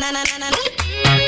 na na na na.